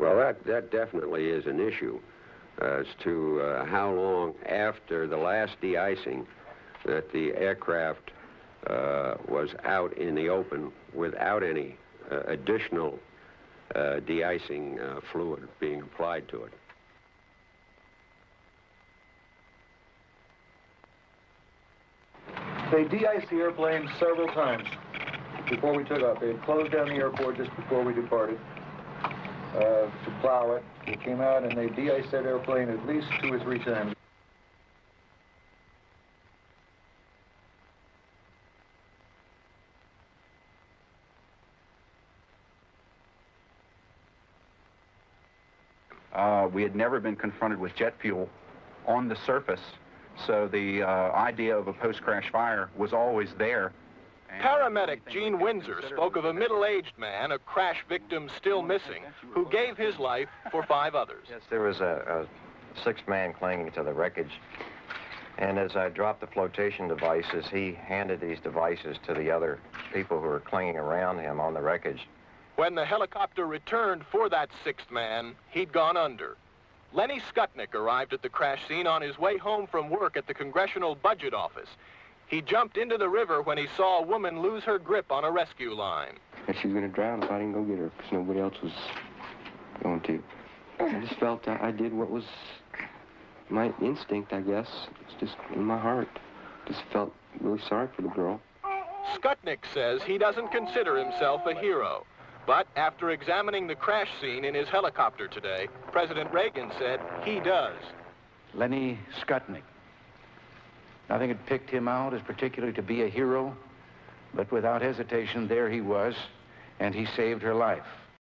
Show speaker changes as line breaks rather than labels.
Well, that, that definitely is an issue as to uh, how long after the last de-icing that the aircraft uh, was out in the open without any uh, additional uh, de-icing uh, fluid being applied to it.
They de-iced the airplane several times before we took off. They had closed down the airport just before we departed to plow it. They came out and they de-iced that airplane at least two or three times.
Uh, we had never been confronted with jet fuel on the surface, so the uh, idea of a post-crash fire was always there. And-
Paramedic Gene Windsor spoke of a middle-aged man, a crash victim still missing, who gave his life for five others.
Yes, there was a, a sixth man clinging to the wreckage. And as I dropped the flotation devices, he handed these devices to the other people who were clinging around him on the wreckage.
When the helicopter returned for that sixth man, he'd gone under. Lenny Skutnik arrived at the crash scene on his way home from work at the Congressional Budget Office. He jumped into the river when he saw a woman lose her grip on a rescue line.
And she was going to drown if I didn't go get her because nobody else was going to. I just felt I, I did what was my instinct, I guess. It's just in my heart. Just felt really sorry for the girl.
Skutnik says he doesn't consider himself a hero. But after examining the crash scene in his helicopter today, President Reagan said he does.
Lenny Skutnik. Nothing had picked him out as particularly to be a hero, but without hesitation, there he was, and he saved her life.